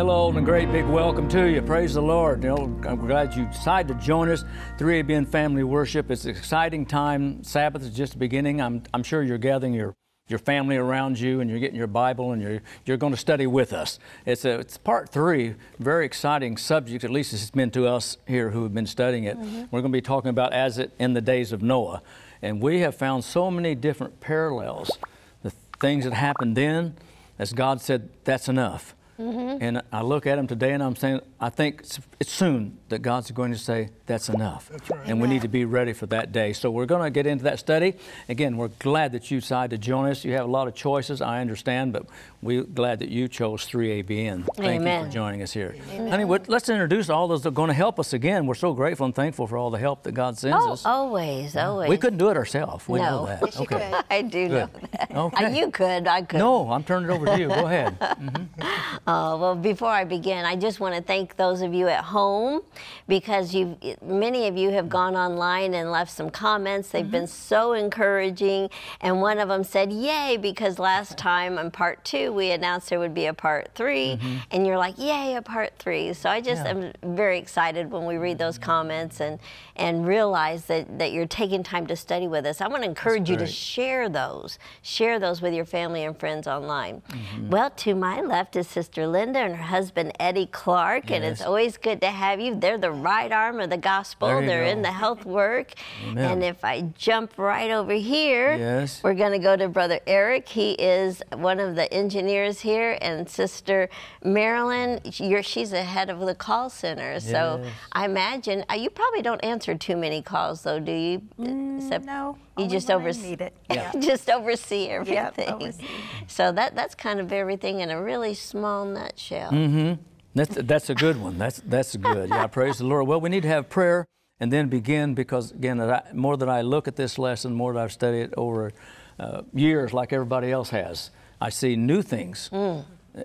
Hello and a great big welcome to you. Praise the Lord. You know, I'm glad you decided to join us. 3ABN Family Worship. It's an exciting time. Sabbath is just beginning. I'm, I'm sure you're gathering your your family around you and you're getting your Bible and you're, you're going to study with us. It's, a, it's part three, very exciting subject, at least it's been to us here who have been studying it. Mm-hmm. We're going to be talking about as it in the days of Noah. And we have found so many different parallels. The things that happened then, as God said, that's enough. Mm-hmm. And I look at them today and I'm saying, I think it's, it's soon that God's going to say, that's enough. That's right. And we need to be ready for that day. So we're going to get into that study. Again, we're glad that you decided to join us. You have a lot of choices, I understand, but we're glad that you chose 3ABN. Thank Amen. you for joining us here. Amen. Honey, let's introduce all those that are going to help us again. We're so grateful and thankful for all the help that God sends oh, us. always, always. We couldn't do it ourselves. We no. know that. Yes, okay. I do Good. know that. Okay. You could, I could. No, I'm turning it over to you. Go ahead. Mm-hmm. Uh, well, before I begin, I just want to thank those of you at home because you, many of you have gone online and left some comments. They've mm-hmm. been so encouraging, and one of them said, "Yay!" because last time on part two we announced there would be a part 3 mm-hmm. and you're like, "Yay, a part three. So I just yeah. am very excited when we read those comments and and realize that that you're taking time to study with us. I want to encourage you to share those, share those with your family and friends online. Mm-hmm. Well, to my left is Sister Linda and her husband Eddie Clark, yes. and it's always good to have you. They're the right arm of the gospel. They're go. in the health work. Amen. And if I jump right over here, yes. we're going to go to Brother Eric. He is one of the engineers here, and Sister Marilyn, she's the head of the call center. Yes. So I imagine uh, you probably don't answer too many calls, though, do you? Mm, Except no. You just oversee it. Yeah. just oversee everything. Yep, oversee. So that that's kind of everything in a really small nutshell. Mm-hmm. That's that's a good one. That's that's good. Yeah, praise the Lord. Well, we need to have prayer and then begin because again, more than I look at this lesson, more that I've studied it over uh, years, like everybody else has, I see new things mm.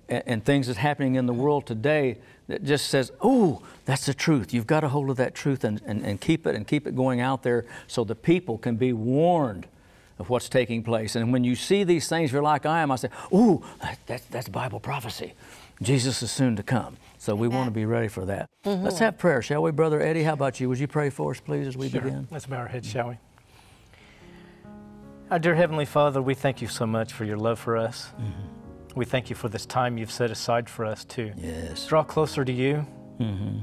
and, and things that's happening in the world today that just says, oh, that's the truth. You've got a hold of that truth and, and, and keep it and keep it going out there so the people can be warned of what's taking place. And when you see these things, you're like I am, I say, ooh, that, that's Bible prophecy. Jesus is soon to come. So we want to be ready for that. Mm-hmm. Let's have prayer, shall we, Brother Eddie? How about you? Would you pray for us, please, as we sure. begin? Let's bow our heads, shall we? Our dear Heavenly Father, we thank you so much for your love for us. Mm-hmm. We thank you for this time you've set aside for us to yes. draw closer to you. Mm-hmm.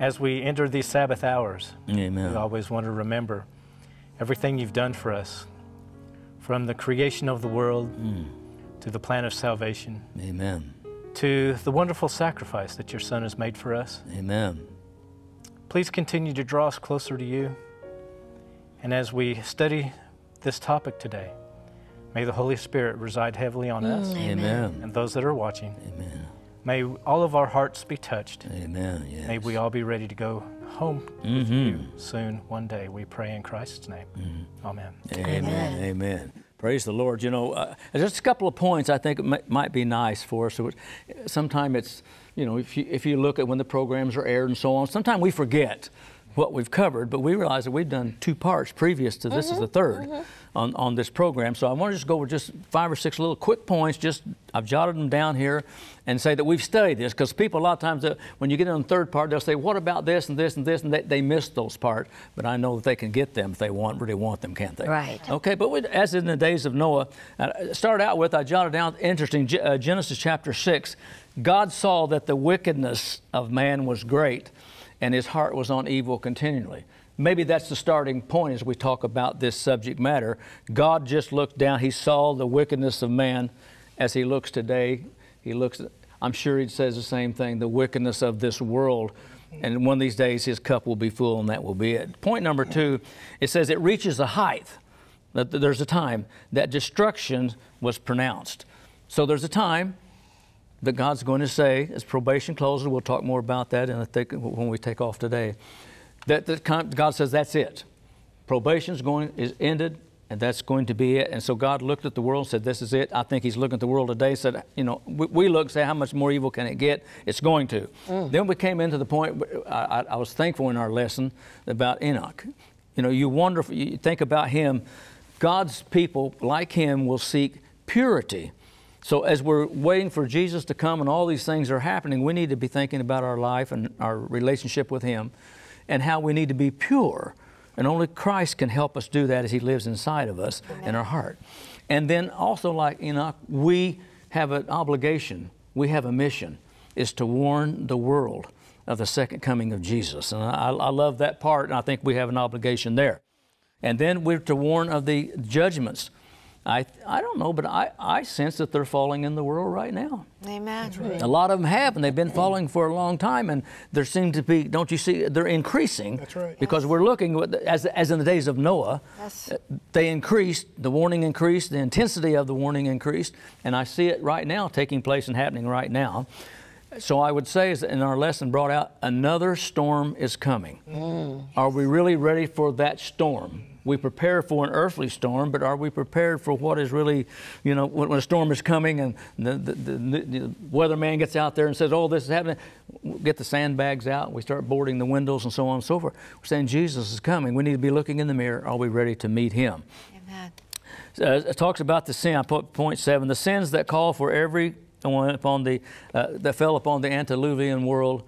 As we enter these Sabbath hours, Amen. we always want to remember everything you've done for us, from the creation of the world mm. to the plan of salvation. Amen to the wonderful sacrifice that your Son has made for us. Amen. Please continue to draw us closer to you. And as we study this topic today, may the Holy Spirit reside heavily on us. Amen. And those that are watching. Amen. May all of our hearts be touched. Amen. Yes. May we all be ready to go home mm-hmm. with you soon, one day. We pray in Christ's name. Mm-hmm. Amen. Amen. Amen. Amen. Praise the Lord. You know, uh, just a couple of points I think might be nice for us. Sometimes it's, you know, if you, if you look at when the programs are aired and so on, sometimes we forget what we've covered, but we realize that we've done two parts previous to this mm-hmm, is the 3rd mm-hmm. On, on this program. So I want to just go over just five or six little quick points. Just I've jotted them down here and say that we've studied this because people a lot of times uh, when you get on the third part, they'll say, "What about this and this and this?" and they, they miss those parts. But I know that they can get them if they want really want them, can't they? Right. Okay. But we, as in the days of Noah, uh, start out with I jotted down interesting uh, Genesis chapter six. God saw that the wickedness of man was great and his heart was on evil continually. Maybe that's the starting point as we talk about this subject matter. God just looked down, he saw the wickedness of man as he looks today. He looks, I'm sure he says the same thing, the wickedness of this world. And one of these days his cup will be full and that will be it. Point number two, it says it reaches a height. That there's a time that destruction was pronounced. So there's a time that God's going to say as probation closes. We'll talk more about that in think when we take off today. That, that God says that's it. Probation's going is ended, and that's going to be it. And so God looked at the world and said, "This is it." I think He's looking at the world today. Said, you know, we, we look say, how much more evil can it get? It's going to. Mm. Then we came into the point. I, I, was thankful in our lesson about Enoch. You know, you wonder, you think about him. God's people, like him, will seek purity So as we're waiting for Jesus to come and all these things are happening, we need to be thinking about our life and our relationship with Him and how we need to be pure. And only Christ can help us do that as He lives inside of us in our heart. And then also, like Enoch, we have an obligation, we have a mission, is to warn the world of the second coming of Jesus. And I, I love that part, and I think we have an obligation there. And then we're to warn of the judgments. I, I don't know, but I, I sense that they're falling in the world right now. Amen. A lot of them have, and they've been falling for a long time, and there seem to be, don't you see, they're increasing. That's right. Because we're looking, as, as in the days of Noah, Yes. uh, they increased, the warning increased, the intensity of the warning increased, and I see it right now taking place and happening right now. So I would say, as in our lesson brought out, another storm is coming. Are we really ready for that storm? We prepare for an earthly storm, but are we prepared for what is really, you know, when, when a storm is coming and the, the, the, the weatherman gets out there and says, oh, this is happening, we get the sandbags out, we start boarding the windows and so on and so forth. We're saying Jesus is coming. We need to be looking in the mirror. Are we ready to meet him? Amen. uh, it talks about the sin. I put point seven: the sins that call for every one upon the uh, that fell upon the antediluvian world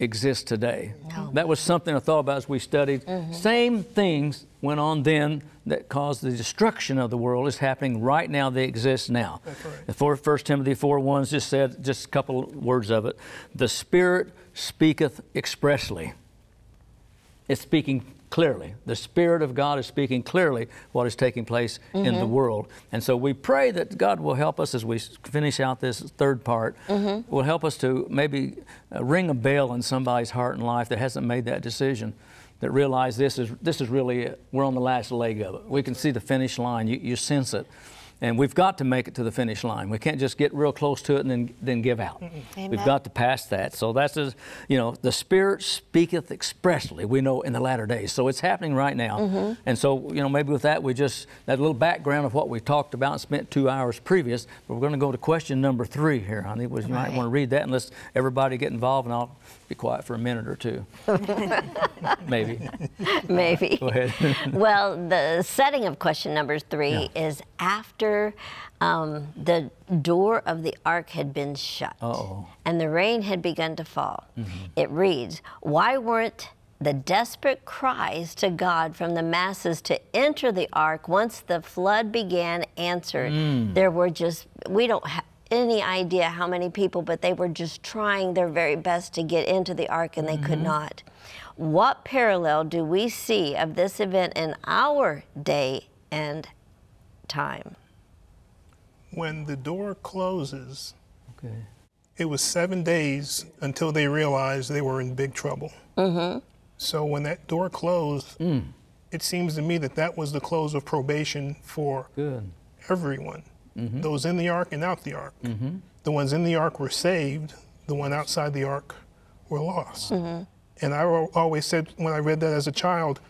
exist today. That was something I thought about as we studied. Mm-hmm. Same things went on then that caused the destruction of the world is happening right now. They exist now. That's right. The 1 Timothy 4 1 just said, just a couple words of it. The Spirit speaketh expressly. It's speaking clearly. The Spirit of God is speaking clearly what is taking place in the world. And so we pray that God will help us as we finish out this third part, will help us to maybe uh, ring a bell in somebody's heart and life that hasn't made that decision. That realize this is this is really it. We're on the last leg of it. We can see the finish line. You, you sense it, and we've got to make it to the finish line. We can't just get real close to it and then then give out. We've got to pass that. So that's as you know, the Spirit speaketh expressly. We know in the latter days. So it's happening right now. Mm-hmm. And so you know, maybe with that we just that little background of what we talked about and spent two hours previous. But we're going to go to question number three here, honey. Was you might want to read that and let's everybody get involved, and I'll be quiet for a minute or two. maybe. Maybe. Go ahead. well, the setting of question number three is after um, the door of the ark had been shut Uh-oh. and the rain had begun to fall. It reads, Why weren't the desperate cries to God from the masses to enter the ark once the flood began answered? There were just, we don't have any idea how many people, but they were just trying their very best to get into the ark and they could not. What parallel do we see of this event in our day and time? When the door closes, Okay. it was seven days until they realized they were in big trouble. Mm-hmm. So when that door closed, it seems to me that that was the close of probation for Good. everyone, Mm-hmm. those in the ark and out the ark. Mm-hmm. The ones in the ark were saved. The one outside the ark were lost. Mm-hmm. And I always said when I read that as a child,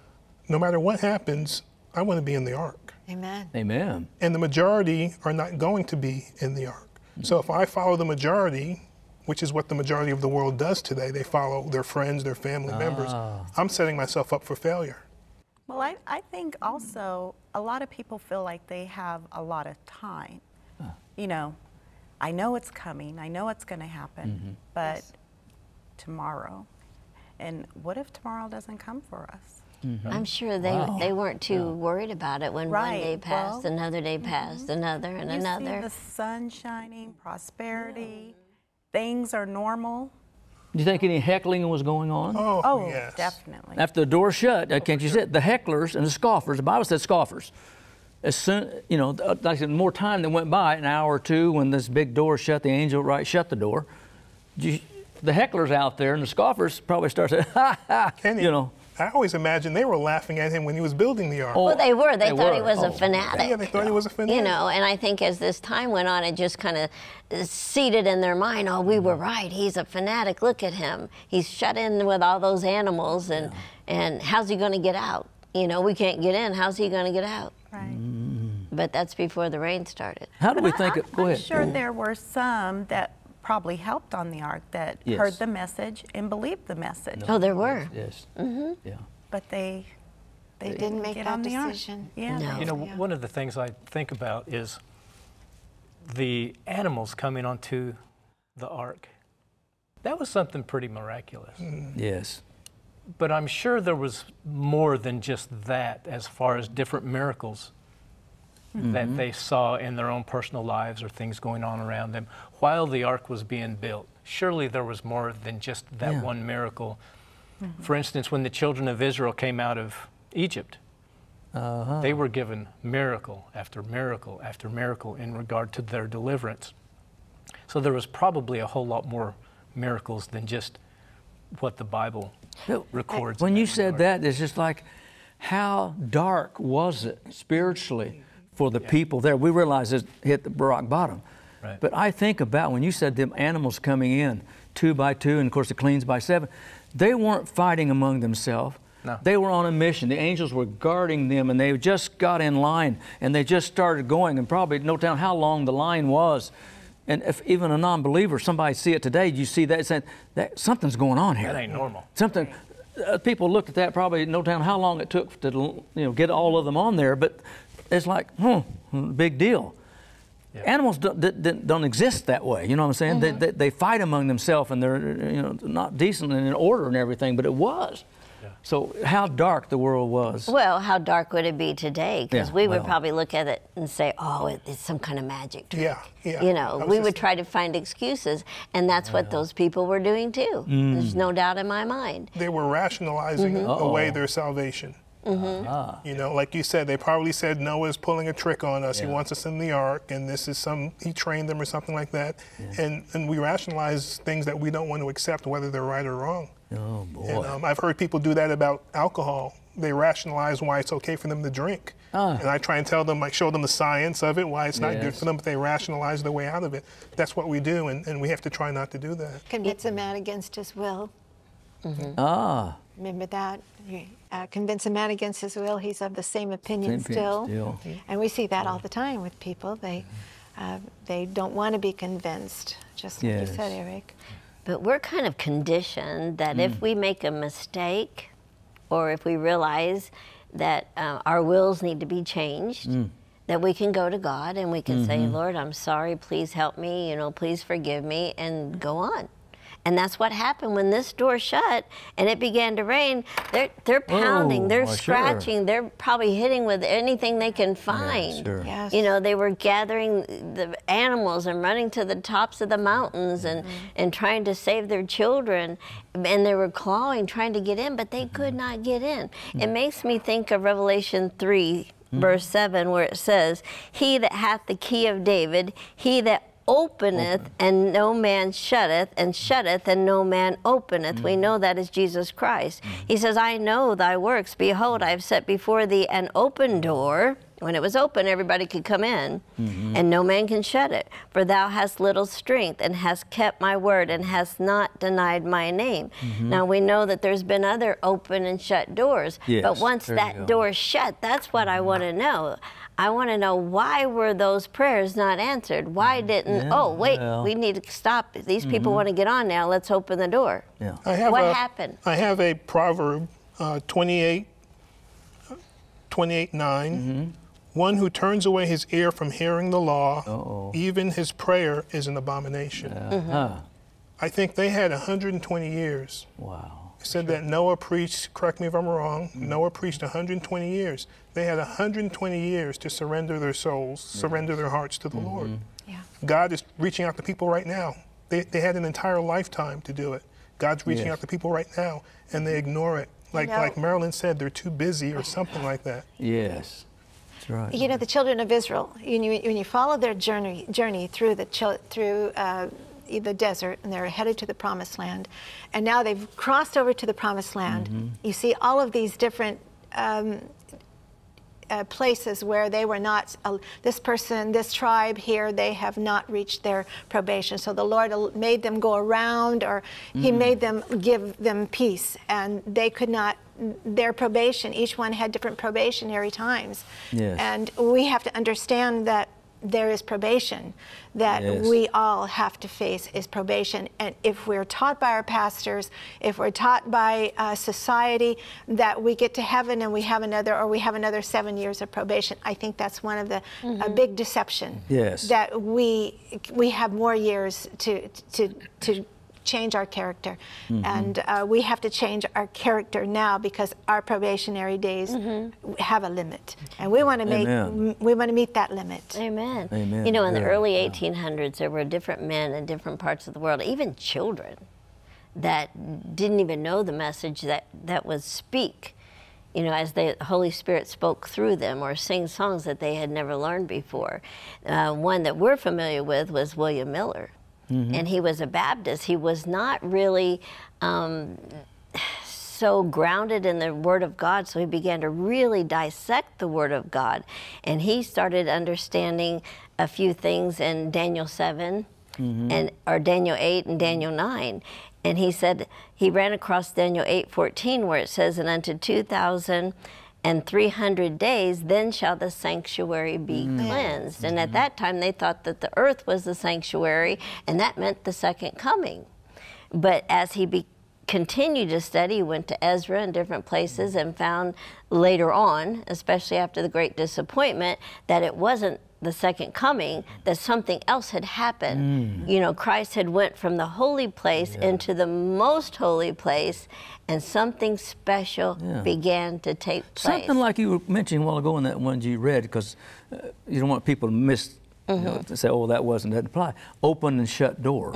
no matter what happens, I want to be in the ark. Amen. Amen. and the majority are not going to be in the ark. So if I follow the majority, which is what the majority of the world does today, they follow their friends, their family members, ah. I'm setting myself up for failure. Well, I, I think also a lot of people feel like they have a lot of time. You know, I know it's coming, I know it's going to happen, mm-hmm. but tomorrow. And what if tomorrow doesn't come for us? Mm-hmm. I'm sure they, they weren't too worried about it when one day passed, well, another day mm-hmm. passed, another and you see another. the sun shining, prosperity, things are normal. Do you think any heckling was going on? Oh, Oh, yes. definitely. After the door shut, uh, oh, can't you see it? The hecklers and the scoffers, the Bible said scoffers. As soon, you know, uh, like I said, more time that went by, an hour or two, when this big door shut, the angel right shut the door. You, the hecklers out there and the scoffers probably start saying, ha ha, Kenny, you know. I always imagined they were laughing at him when he was building the ark. Oh, well, they were. They, they thought he was Oh. a fanatic. yeah, they thought he was a fanatic. You know, and I think as this time went on, it just kind of seated in their mind, oh, we were right. He's a fanatic. Look at him. He's shut in with all those animals, and, and how's he going to get out? You know, we can't get in. How's he going to get out? Right. But that's before the rain started. How do we think I, it? Go I'm ahead. sure there were some that probably helped on the ark that Yes. heard the message and believed the message, Oh, there were. Yes. Mm-hmm. Yeah. but they they, They didn't make get that on the ark. decision. Yeah. No. You know, Yeah. one of the things I think about is the animals coming onto the ark. That was something pretty miraculous. Yes. But I'm sure there was more than just that as far as different miracles that they saw in their own personal lives or things going on around them while the ark was being built. Surely there was more than just that Yeah. one miracle. For instance, when the children of Israel came out of Egypt, Uh-huh. they were given miracle after miracle after miracle in regard to their deliverance. So there was probably a whole lot more miracles than just what the Bible Uh, records. When you said that, it's just like, how dark was it spiritually for the people there? We realize it hit the rock bottom. Right. But I think about when you said them animals coming in two by two, and of course the cleans by seven, they weren't fighting among themselves. No. They were on a mission. The angels were guarding them, and they just got in line, and they just started going, and probably no telling how long the line was. And if even a non-believer, somebody see it today, you see that saying that something's going on here. That ain't normal. Something. Uh, people looked at that probably no telling how long it took to you know get all of them on there, but it's like, hmm, big deal. Yeah. Animals don't, don't, don't exist that way. You know what I'm saying? They, they, they fight among themselves and they're you know not decent and in order and everything, but it was. Yeah. So how dark the world was. Well, how dark would it be today? Because Yeah, we would well. probably look at it and say, "Oh, it, it's some kind of magic trick." Yeah, yeah. You know, we would try to find excuses, and that's what those people were doing too. Mm. There's no doubt in my mind. They were rationalizing Mm-hmm. away Uh-oh. their salvation. Ah. You know, like you said, they probably said Noah's pulling a trick on us. He wants us in the ark, and this is some he trained them or something like that. And and we rationalize things that we don't want to accept, whether they're right or wrong. Oh boy. And um, I've heard people do that about alcohol. They rationalize why it's okay for them to drink. Ah. And I try and tell them, like, show them the science of it, why it's not good for them, but they rationalize their way out of it. That's what we do, and, and we have to try not to do that. Convince a man against his will. ah. Remember that? Uh, convince a man against his will, he's of the same opinion Same still. still. And we see that all the time with people. They, uh, they don't want to be convinced, just like Yes. you said, Eric. But we're kind of conditioned that Mm. if we make a mistake, or if we realize that uh, our wills need to be changed, Mm. that we can go to God and we can say, Mm-hmm. Lord, I'm sorry, please help me, you know, please forgive me, and go on. And that's what happened when this door shut and it began to rain. They're, they're oh, pounding, Oh, they're well, sure. scratching, they're probably hitting with anything they can find. sure. Yes. You know, they were gathering the animals and running to the tops of the mountains and, mm-hmm. and trying to save their children. And they were clawing, trying to get in, but they could mm-hmm. not get in. It mm. makes me think of Revelation 3, mm. verse 7, where it says, He that hath the key of David, he that openeth and no man shutteth, and shutteth and no man openeth. We know that is Jesus Christ. He says, I know thy works. Behold, I have set before thee an open door. When it was open, everybody could come in, and no man can shut it. For thou hast little strength, and hast kept my word, and hast not denied my name. Now we know that there's been other open and shut doors, but once that door shut, that's what I want to know. I want to know why were those prayers not answered? Why didn't? Yeah, oh, wait, well. we need to stop. These people want to get on now. Let's open the door. Yeah. I have What a, happened? I have a proverb, uh, 28, 28 9. Mm-hmm. One who turns away his ear from hearing the law, Uh-oh. even his prayer is an abomination. Uh-huh. I think they had 120 years. Wow. It said that Noah preached, correct me if I'm wrong, Mm-hmm. Noah preached 120 years. They had 120 years to surrender their souls, surrender their hearts to the Mm-hmm. Lord. Yeah. God is reaching out to people right now. They, they had an entire lifetime to do it. God's reaching Yes. out to people right now, and they ignore it. Like, know- like Marilyn said, they're too busy or something like that. Yes. That's right. You know, the children of Israel, when you, when you follow their journey, journey through, the, chil- through uh, the desert and they're headed to the promised land, and now they've crossed over to the promised land, you see all of these different um, uh, places where they were not, uh, this person, this tribe here, they have not reached their probation. So the Lord made them go around, or He made them give them peace, and they could not. Their probation, each one had different probationary times. Yes. And we have to understand that there is probation that Yes. we all have to face is probation. And if we're taught by our pastors, if we're taught by uh, society that we get to heaven and we have another, or we have another seven years of probation, I think that's one of the a big deception. Yes. That we we have more years to to to change our character, Mm-hmm. and uh, we have to change our character now because our probationary days have a limit, and we want to make Amen. we want to meet that limit. Amen. Amen. You know, in the early 1800s, there were different men in different parts of the world, even children, that didn't even know the message that, that was speak. You know, as the Holy Spirit spoke through them or sing songs that they had never learned before. Uh, one that we're familiar with was William Miller. And he was a Baptist. He was not really um, so grounded in the Word of God, so he began to really dissect the Word of God. And he started understanding a few things in Daniel 7 and or Daniel 8 and Daniel 9. And he said he ran across Daniel 8:14 where it says, "And unto 2000 and 300 days, then shall the sanctuary be mm. cleansed." And at mm-hmm. that time, they thought that the earth was the sanctuary, and that meant the second coming. But as he be, continued to study, went to Ezra and different places and found later on, especially after the great disappointment, that it wasn't the second coming, that something else had happened. You know, Christ had went from the holy place into the most holy place, and something special Yeah. began to take place. Something like you mentioned a while ago in that one you read, because uh, you don't want people to miss. You know, Mm-hmm. say, oh, that wasn't that apply. Open and shut door.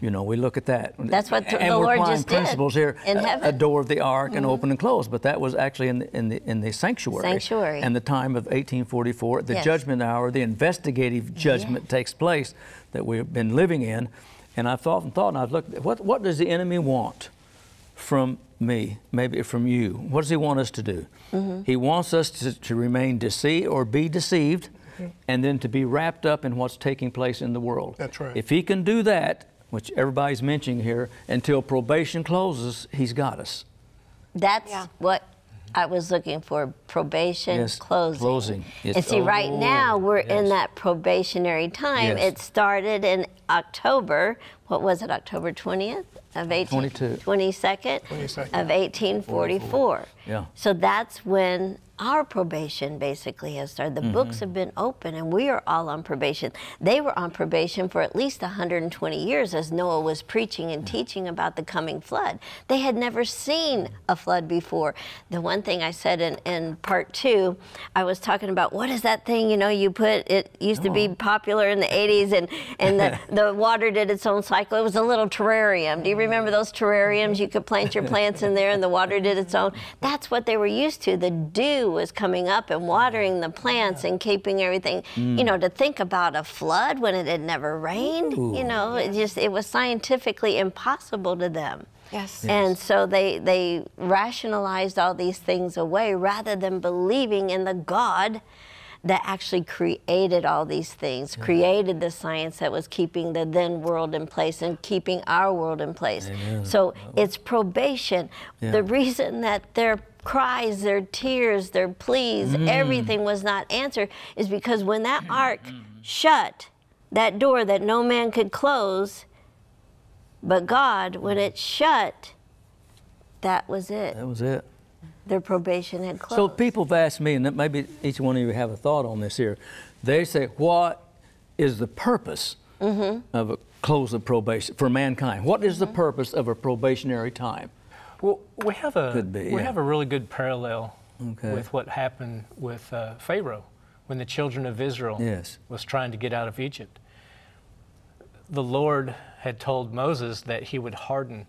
You know, we look at that. That's what the- and the we're Lord applying just did principles here. in a- A. Mm-hmm. door of the ark and open and close, but that was actually in the in the, in the sanctuary. Sanctuary. And the time of 1844, the Yes. judgment hour, the investigative judgment takes place that we've been living in. And I've thought and thought, and I've looked. What what does the enemy want? from me, maybe from you. What does he want us to do? Mm-hmm. He wants us to, to remain deceived or be deceived and then to be wrapped up in what's taking place in the world. That's right. If he can do that, which everybody's mentioning here, until probation closes, he's got us. That's Yeah. what I was looking for probation Yes, closing. closing. It's- and see, right oh, now we're in that probationary time. Yes. It started in October. What was it, October 20th of 18, 22. 22nd, 22nd. of 1844. Yeah. So that's when our probation basically has started. The books have been open and we are all on probation. They were on probation for at least 120 years as Noah was preaching and teaching about the coming flood. They had never seen a flood before. The one thing I said in, in part two, I was talking about what is that thing, you know, you put, it used to be popular in the 80s and, and the, the water did its own cycle. It was a little terrarium. Do you remember those terrariums? You could plant your plants in there and the water did its own. That's what they were used to. The dew was coming up and watering the plants and keeping everything. You know, to think about a flood when it had never rained, you know, it just it was scientifically impossible to them. Yes. And so they they rationalized all these things away rather than believing in the God that actually created all these things, created the science that was keeping the then world in place and keeping our world in place. So it's probation. Yeah. The reason that their cries, their tears, their pleas, mm. everything was not answered is because when that mm-hmm. ark mm-hmm. shut, that door that no man could close, but God, when mm. it shut, that was it. That was it. Their probation had closed. So people have asked me, and that maybe each one of you have a thought on this here. They say, what is the purpose Mm-hmm. of a close of probation for mankind? What is the purpose of a probationary time? Well, we have a Could be, we yeah. have a really good parallel Okay. with what happened with uh, Pharaoh when the children of Israel Yes. was trying to get out of Egypt. The Lord had told Moses that he would harden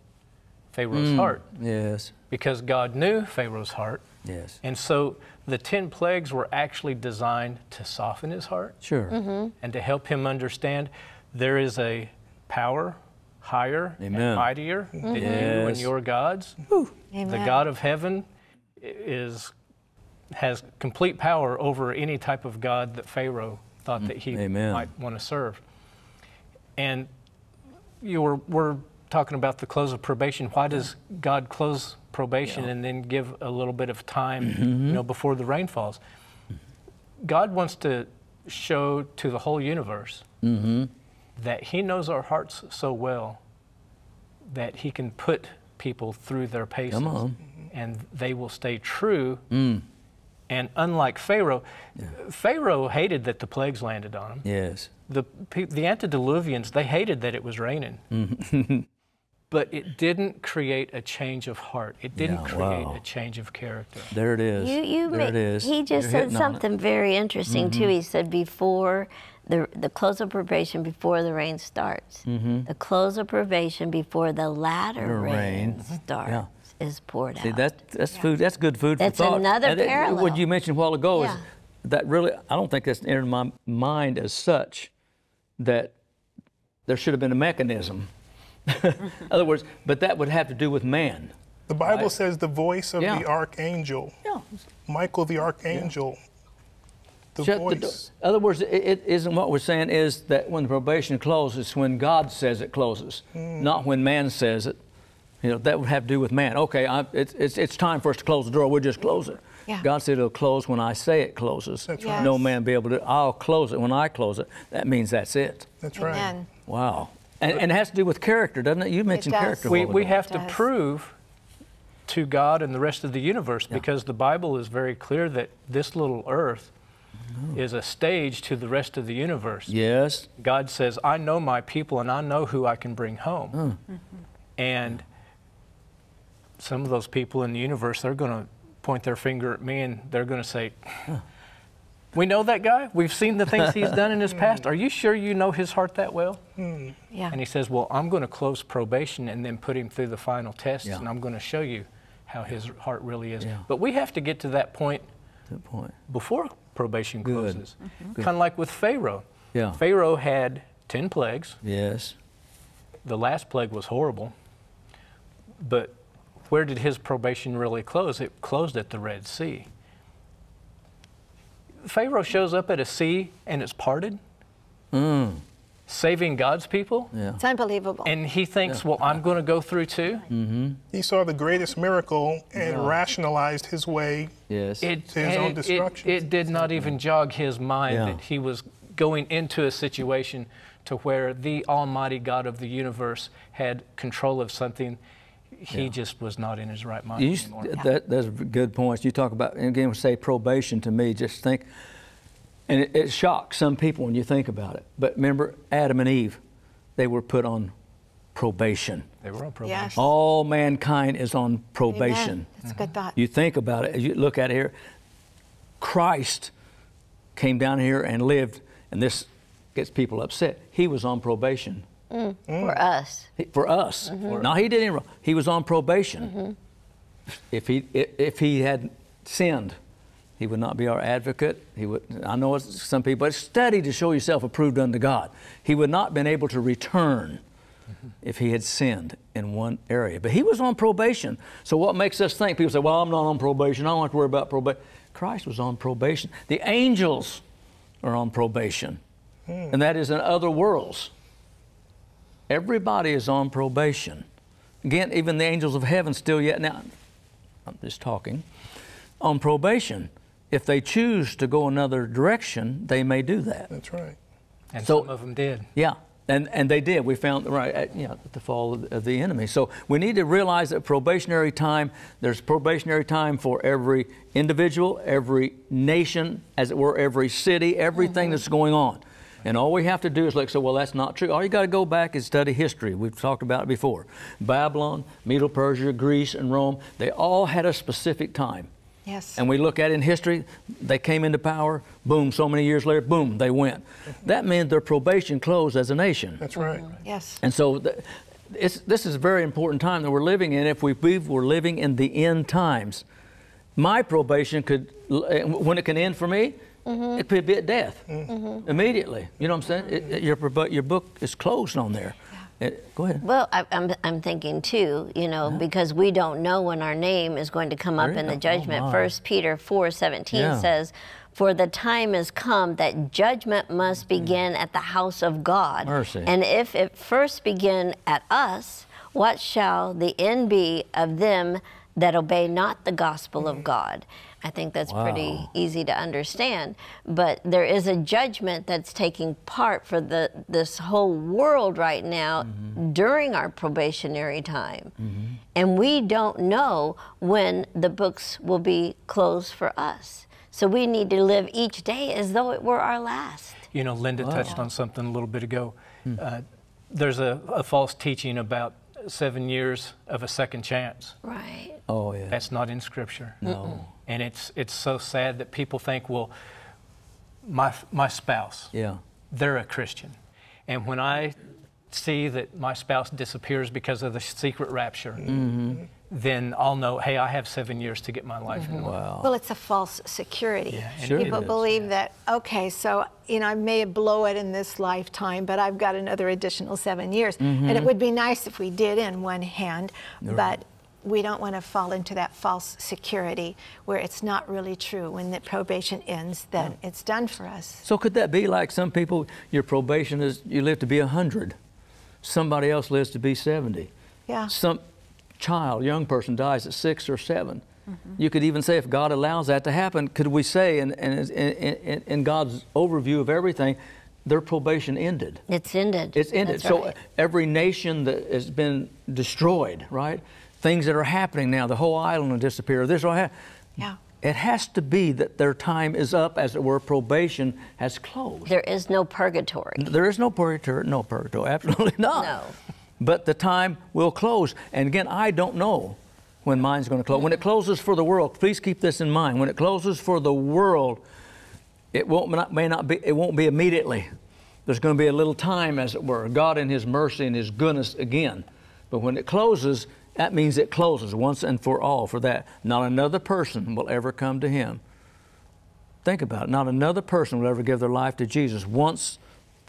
Pharaoh's Mm. heart Yes, because God knew Pharaoh's heart. yes. And so the 10 plagues were actually designed to soften his heart Sure. Mm-hmm. and to help him understand there is a power higher Amen. and mightier than you and your gods. The Amen. God of heaven is has complete power over any type of God that Pharaoh thought that he Amen. might want to serve. And you were we're talking about the close of probation. Why does God close probation and then give a little bit of time, you know, before the rain falls? God wants to show to the whole universe Mm-hmm. that He knows our hearts so well that He can put people through their paces and they will stay true. Mm. And unlike Pharaoh, Pharaoh hated that the plagues landed on him. Yes. The, the antediluvians, they hated that it was raining. Mm-hmm. but it didn't create a change of heart. It didn't Yeah, create wow. a change of character. There it is. You, you there ma- it is. He just You're said hitting on it. Mm-hmm. something very interesting too. He said before the the close of probation before the rain starts. The close of probation before the latter The rain, rain. starts is poured See, out. that, that's food. That's good food That's for thought. That's another And that- parallel. What you mentioned a while ago Yeah. is that really. I don't think that's entered my mind as such that there should have been a mechanism. In other words, but that would have to do with man. The Bible Right. says the voice of Yeah. the archangel, Yeah. Michael the archangel, the Shut the voice. door. In other words, it, it isn't what we're saying is that when the probation closes, when God says it closes, Hmm. not when man says it. You know, that would have to do with man. Okay, I, it's, it's, it's time for us to close the door. We'll just close it. Yeah. God said it'll close when I say it closes. That's right. No man be able to, I'll close it when I close it. That means that's it. That's right. Wow. And, and it has to do with character, doesn't it? You mentioned does. character. We, we have to prove to God and the rest of the universe because the Bible is very clear that this little earth is a stage to the rest of the universe. Yes. God says, I know my people and I know who I can bring home. Hmm. And some of those people in the universe, they're going to point their finger at me and they're going to say, We know that guy. We've seen the things he's done in his past. Are you sure you know his heart that well? Hmm. Yeah. And he says, Well, I'm going to close probation and then put him through the final tests, Yeah. and I'm going to show you how his heart really is. Yeah. But we have to get to that point Good point. before probation Good. closes. Mm-hmm. Kind of like with Pharaoh. Yeah. Pharaoh had 10 plagues. Yes. The last plague was horrible. But where did his probation really close? It closed at the Red Sea. Pharaoh shows up at a sea and it's parted, Mm. saving God's people. Yeah. It's unbelievable. And he thinks, well, I'm going to go through too. He saw the greatest miracle and rationalized his way. Yes. It, To his own it- it- destruction. It, did not even jog his mind Yeah. that he was going into a situation to where the Almighty God of the universe had control of something. He just was not in his right mind You, anymore. that, that's a good point. You talk about, and again, we say probation to me, just think, and it, it shocks some people when you think about it. But remember, Adam and Eve, they were put on probation. They were on probation. yes. All mankind is on probation. Amen. That's a good thought. You think about it, as you look at it here, Christ came down here and lived, and this gets people upset. He was on probation. Mm. for mm. us. He- for us. Mm-hmm. Now he did anything wrong. He was on probation. Mm-hmm. If he if, if he had sinned, he would not be our advocate. He would. I know it's some people, but study to show yourself approved unto God. He would not been able to return mm-hmm. if he had sinned in one area. But he was on probation. So what makes us think? People say, "Well, I'm not on probation. I don't have to worry about probation." Christ was on probation. The angels are on probation, hmm. and that is in other worlds. Everybody is on probation. Again, even the angels of heaven still yet now, I'm just talking, on probation. If they choose to go another direction, they may do that. That's right. And So- some of them did. Yeah, and, and they did. We found the right at, you know, at the fall of, of the enemy. So we need to realize that probationary time. There's probationary time for every individual, every nation, as it were, every city, everything mm-hmm. that's going on. And all we have to do is like say, well, that's not true. All you got to go back and study history. We've talked about it before. Babylon, Medo Persia, Greece, and Rome. They all had a specific time. yes. And we look at it in history, they came into power, boom, so many years later, boom, they went. That meant their probation closed as a nation. That's right. yes. And so th- it's, this is a very important time that we're living in. If we believe we're living in the end times, my probation could, eh, when it can end for me, Mm-hmm. it could be at death mm-hmm. Mm-hmm. immediately. You know what I'm saying? It, it- your, your book is closed on there. It- go ahead. Well, I, I'm, I'm thinking too, you know, because we don't know when our name is going to come up in the go. Oh, judgment. my. First Peter 4:17 Yeah. says, "For the time has come that judgment must begin at the house of God. Mercy. And if it first begin at us, what shall the end be of them that obey not the gospel of God. I think that's pretty easy to understand. But there is a judgment that's taking part for the this whole world right now mm-hmm. during our probationary time. Mm-hmm. And we don't know when the books will be closed for us. So we need to live each day as though it were our last. You know, Linda touched on something a little bit ago. Hmm. Uh, there's a, a false teaching about seven years of a second chance. Right. Oh, yeah. That's not in Scripture. no. And it's, it's so sad that people think, well, my, my spouse, Yeah. they're a Christian. And when I see that my spouse disappears because of the secret rapture, mm-hmm. Then I'll know, hey, I have seven years to get my life in mm-hmm. order. Wow. Well, it's a false security. Yeah, Sure People is. believe that, okay, so, you know, I may blow it in this lifetime, but I've got another additional seven years. And it mm-hmm. would be nice if we did in one hand, but we don't want to fall into that false security where it's not really true. When the probation ends, then it's done for us. So could that be like some people, your probation is you live to be 100, somebody else lives to be 70. Yeah. Some child, young person dies at six or 7 Mm-hmm. You could even say if God allows that to happen, could we say in, in, in, in, in God's overview of everything, their probation ended? It's ended. It's ended. That's so right. every nation that has been destroyed, right? Things that are happening now, the whole island will disappear. This will happen. Yeah. It has to be that their time is up, as it were, probation has closed. There is no purgatory. There is no purgatory, no purgatory, absolutely not. No. But the time will close. And again, I don't know when mine's going to close. When it closes for the world, please keep this in mind. When it closes for the world, it won't not, may not be. It won't be immediately. There's going to be a little time, as it were. God in His mercy and His goodness again. But when it closes, that means it closes once and for all. For that, not another person will ever come to Him. Think about it. Not another person will ever give their life to Jesus once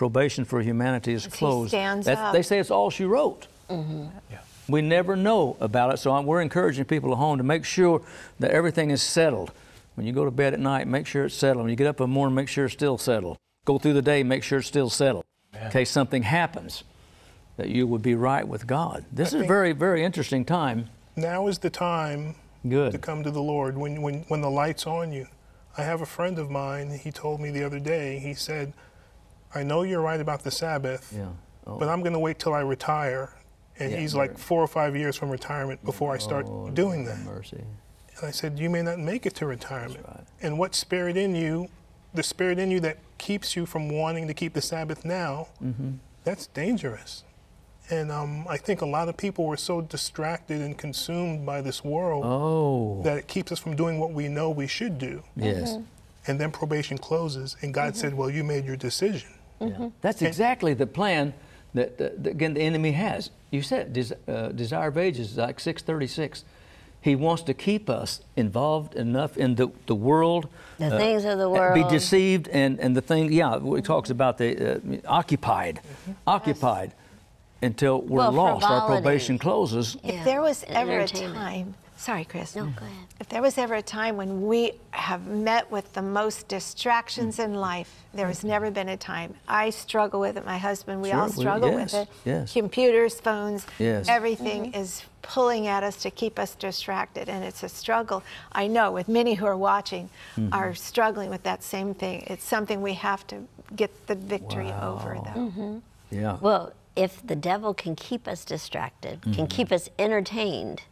probation for humanity is As he closed. stands That- up. They say it's all she wrote. Mm -hmm. Yeah. We never know about it, so I'm- we're encouraging people at home to make sure that everything is settled. When you go to bed at night, make sure it's settled. When you get up in the morning, make sure it's still settled. Go through the day, make sure it's still settled. In case something happens, that you would be right with God. This is a very, very interesting time. Now is the time Good. to come to the Lord when, when, when the light's on you. I have a friend of mine, he told me the other day, he said, I know you're right about the Sabbath, Yeah. Oh. but I'm going to wait till I retire. And Yeah, he's like four or five years from retirement before I start Oh, doing that. Mercy. And I said, You may not make it to retirement. right. And what spirit in you, the spirit in you that keeps you from wanting to keep the Sabbath now, Mm-hmm. that's dangerous. And um, I think a lot of people were so distracted and consumed by this world Oh, that it keeps us from doing what we know we should do. yes. And then probation closes, and God said, Well, you made your decision. Yeah. That's exactly the plan that, that, that, again, the enemy has. You said des, uh, desire of ages is like 636. He wants to keep us involved enough in the, the world. The uh, things of the world. Be deceived and, and the thing, yeah, it talks about the uh, occupied, occupied until we're Well, lost. Our probation closes. Yeah, If there was ever a time, sorry, Chris. No, go ahead. If there was ever a time when we have met with the most distractions in life, there has never been a time. I struggle with it. My husband, we Sure, all we- struggle yes, with it. yes. Computers, phones, Yes. everything is pulling at us to keep us distracted, and it's a struggle. I know with many who are watching Mm-hmm. are struggling with that same thing. It's something we have to get the victory over, Wow. though. Yeah. Well, if the devil can keep us distracted, can Mm-hmm. keep us entertained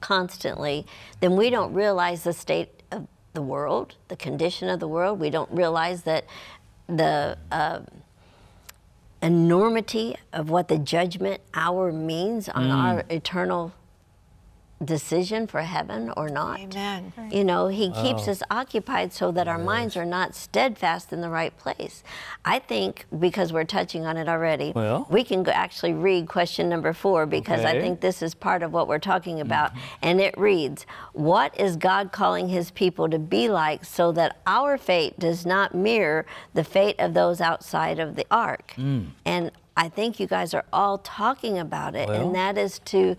constantly, then we don't realize the state of the world, the condition of the world. We don't realize that the uh, enormity of what the judgment hour means on Mm. our eternal decision for heaven or not. Amen. You know, He keeps us occupied so that our minds are not steadfast in the right place. I think because we're touching on it already, Well. we can go actually read question number four because I think this is part of what we're talking mm-hmm. about. And it reads What is God calling His people to be like so that our fate does not mirror the fate of those outside of the ark? Mm. And I think you guys are all talking about it, Well. and that is to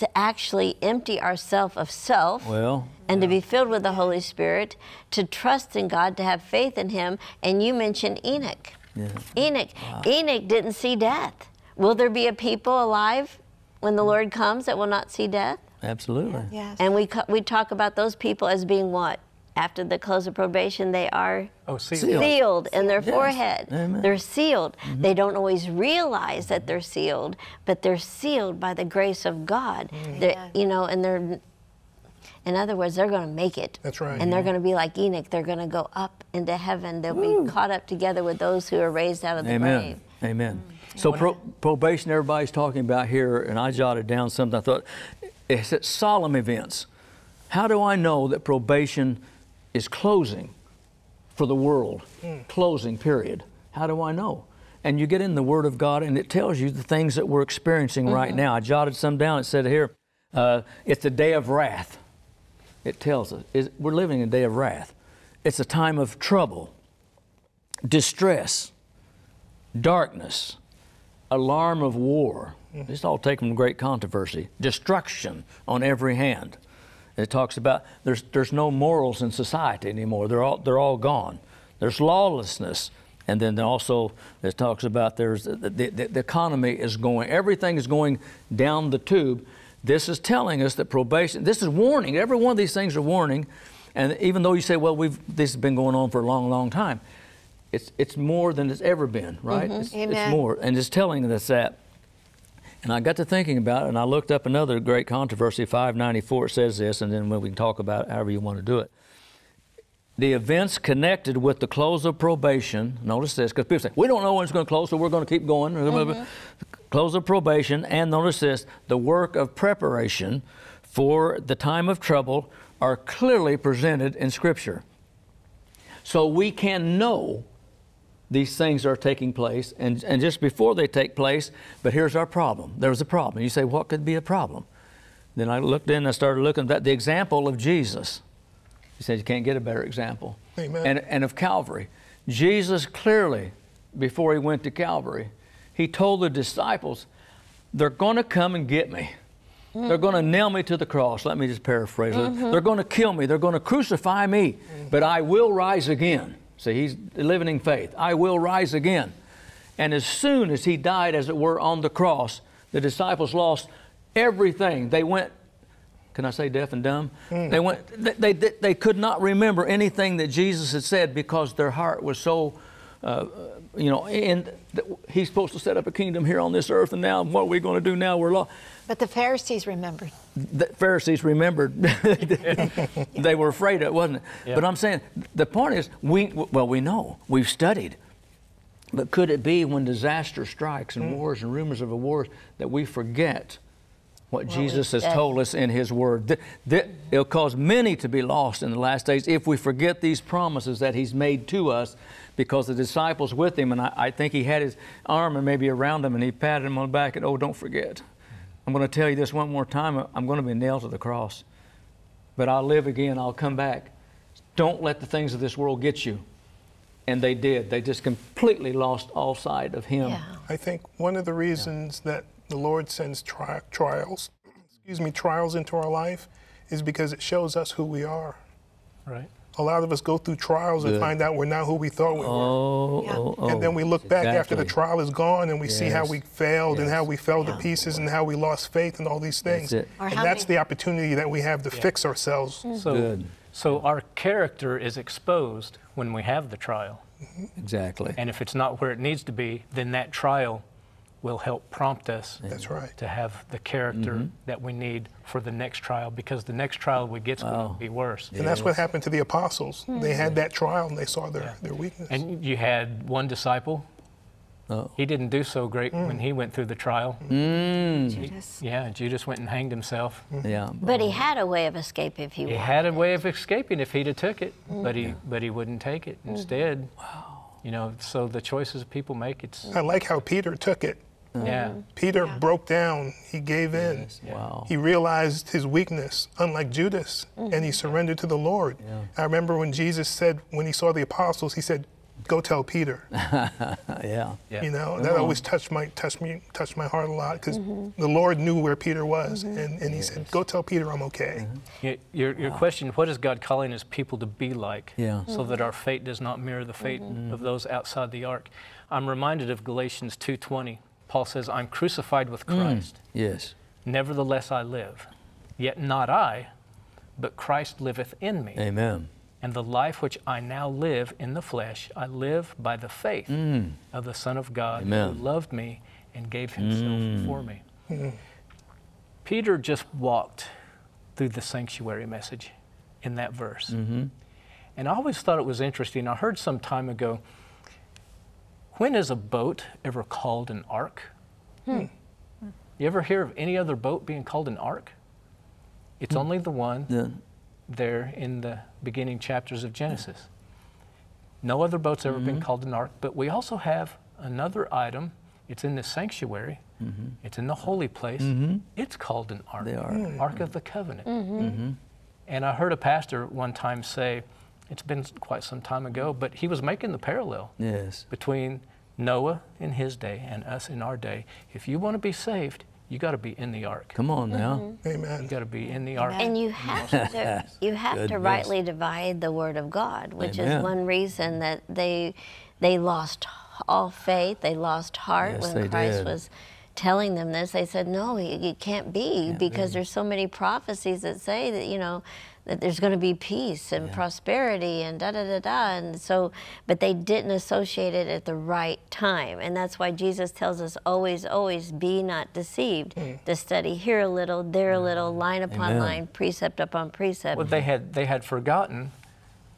to actually empty ourselves of self Well, and to be filled with the Holy Spirit, to trust in God, to have faith in Him. And you mentioned Enoch. Yeah. Enoch. Enoch didn't see death. Will there be a people alive when the Lord comes that will not see death? Absolutely. Yes. And we, we talk about those people as being what? After the close of probation, they are Oh, see, Sealed. sealed in their Yes. forehead. Amen. They're sealed. Mm-hmm. They don't always realize that they're sealed, but they're sealed by the grace of God. Mm. They're, Amen. you know, and they're, in other words, they're going to make it. That's right. And they're going to be like Enoch. They're going to go up into heaven. They'll be caught up together with those who are raised out of the Amen. grave. Amen. Mm. So pro- probation, everybody's talking about here, and I jotted down something. I thought it's at solemn events. How do I know that probation is closing for the world? Hmm. Closing, period. How do I know? And you get in the Word of God, and it tells you the things that we're experiencing right mm-hmm. now. I jotted some down. It said here, uh, it's a day of wrath. It tells us we're living in a day of wrath. It's a time of trouble, distress, darkness, alarm of war. Hmm. This all taken from great controversy. Destruction on every hand. It talks about there's there's no morals in society anymore. They're all they're all gone. There's lawlessness, and then also it talks about there's the, the, the economy is going. Everything is going down the tube. This is telling us that probation. This is warning. Every one of these things are warning. And even though you say, well, we've this has been going on for a long, long time, it's it's more than it's ever been, right? Mm-hmm. It's, it's Amen. more, and it's telling us that. And I got to thinking about it, and I looked up another great controversy, 594. Says this, and then we can talk about it however you want to do it. The events connected with the close of probation, notice this, because people say, we don't know when it's going to close, so we're going to keep going. Mm-hmm. Close of probation, and notice this, the work of preparation for the time of trouble are clearly presented in Scripture. So we can know these things are taking place, and, and just before they take place, but here's our problem. There was a problem. You say, what could be a problem? Then I looked in and I started looking at the example of Jesus. He said, You can't get a better example. Amen. And, and of Calvary. Jesus clearly, before he went to Calvary, he told the disciples, They're going to come and get me. They're going to nail me to the cross. Let me just paraphrase it. Mm-hmm. They're going to kill me. They're going to crucify me, but I will rise again. See, he's living in faith. I will rise again. And as soon as he died, as it were, on the cross, the disciples lost everything. They went, can I say deaf and dumb? Hmm. They went, they, they, they could not remember anything that Jesus had said because their heart was so, uh, you know, and he's supposed to set up a kingdom here on this earth, and now what are we going to do now? We're lost But the Pharisees remembered. the Pharisees remembered. they were afraid of it, wasn't it? Yeah. But I'm saying the point is, we well we know we've studied, but could it be when disaster strikes and wars and rumors of a war that we forget what Jesus has yeah. told us in His Word? Th- th- it'll cause many to be lost in the last days if we forget these promises that He's made to us. Because the disciples with him, and I, I think he had his arm and maybe around him, and he patted him on the back and, oh, don't forget. I'm going to tell you this one more time. I'm going to be nailed to the cross. But I'll live again. I'll come back. Don't let the things of this world get you. And they did. They just completely lost all sight of Him. Yeah. I think one of the reasons that the Lord sends tri- trials, excuse me, trials into our life is because it shows us who we are. right. A lot of us go through trials and find out we're not who we thought we were. Oh, Yeah. oh, oh. And then we look back after the trial is gone and we see how we failed and how we fell to pieces and how we lost faith and all these things. it. Or And that's many- the opportunity that we have to fix ourselves. Mm-hmm. So, Good. so our character is exposed when we have the trial. Exactly. And if it's not where it needs to be, then that trial will help prompt us That's right. to have the character Mm-hmm. that we need for the next trial because the next trial we get's going Wow. to be worse. And that's what happened to the apostles. They had that trial and they saw their, their weakness. And you had one disciple. Oh. He didn't do so great when he went through the trial. Mm. Judas. Yeah, Judas went and hanged himself. Yeah. But he had a way of escape if he He wanted. had a way of escaping if he'd have took it, but Mm. he but he wouldn't take it. Instead, wow. you know, so the choices people make, it's I like how Peter took it. Yeah, Peter broke down, he gave in. Wow. He realized his weakness, unlike Judas, and he mm-hmm. surrendered to the Lord. I remember when Jesus said, when he saw the apostles, he said, Go tell Peter. yeah. yeah. You know, that always touched my touched me touched my heart a lot because mm-hmm. the Lord knew where Peter was, mm-hmm. and, and he said, "Go tell Peter I'm okay." Y- Your, your question, what is God calling his people to be like Yeah. so that our fate does not mirror the fate of those outside the ark? I'm reminded of Galatians 2.20. Paul says, I'm crucified with mm, Christ. Yes. Nevertheless I live. Yet not I, but Christ liveth in me. Amen. And the life which I now live in the flesh, I live by the faith mm. of the Son of God Amen. who loved me and gave himself mm. for me. Peter just walked through the sanctuary message in that verse. Mm-hmm. And I always thought it was interesting. I heard some time ago when is a boat ever called an ark? Hmm. Hmm. You ever hear of any other boat being called an ark? It's hmm. only the one Yeah. there in the beginning chapters of Genesis. No other boat's ever Mm-hmm. been called an ark, but we also have another item. It's in the sanctuary. Mm-hmm. It's in the holy place. Mm-hmm. It's called an ark. The ark. Ark of the covenant. Mm-hmm. And I heard a pastor one time say, it's been quite some time ago, but he was making the parallel Yes. between Noah in his day and us in our day. If you want to be saved, you got to be in the ark. Come on now. Mm-hmm. Amen. You got to be in the ark. And you have to you have to rightly divide the word of God, which Amen. is one reason that they they lost all faith, they lost heart Yes, when Christ did. was telling them this. They said, "No, it, it can't be because there's so many prophecies that say that, you know, that there's going to be peace and prosperity and da da da da." And so, but they didn't associate it at the right time. And that's why Jesus tells us always always be not deceived. Mm. To study here a little, there a little, line upon Amen. line, precept upon precept. Well, they had they had forgotten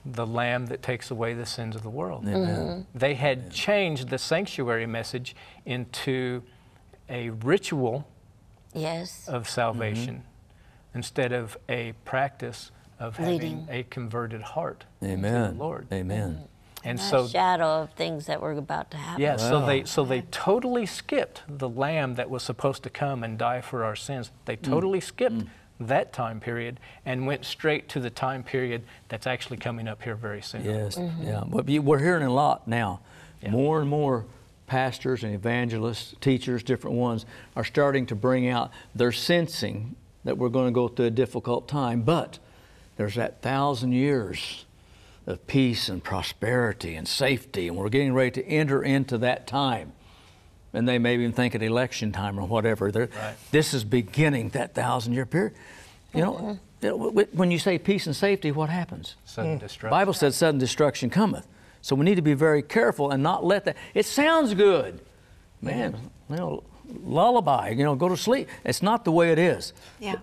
the Lamb that takes away the sins of the world. Amen. Mm-hmm. They had changed the sanctuary message into a ritual yes. of salvation mm-hmm. instead of a practice of having Leading. a converted heart Amen. to the Lord. Amen. And a so shadow of things that were about to happen. Yeah, so they so they totally skipped the lamb that was supposed to come and die for our sins. They Mm. totally skipped that time period and went straight to the time period that's actually coming up here very soon. Yes, Mm-hmm. yeah. But we're hearing a lot now. Yeah. More and more pastors and evangelists, teachers, different ones, are starting to bring out. They're sensing that we're going to go through a difficult time, but there's that thousand years of peace and prosperity and safety, and we're getting ready to enter into that time. And they may even think at election time or whatever. Right. This is beginning that thousand year period. You know, mm-hmm. you know, w- w- when you say peace and safety, what happens? Sudden mm. destruction. The Bible said sudden destruction cometh. So we need to be very careful and not let that. It sounds good, man. Mm-hmm. You know, lullaby. You know, go to sleep. It's not the way it is. Yeah.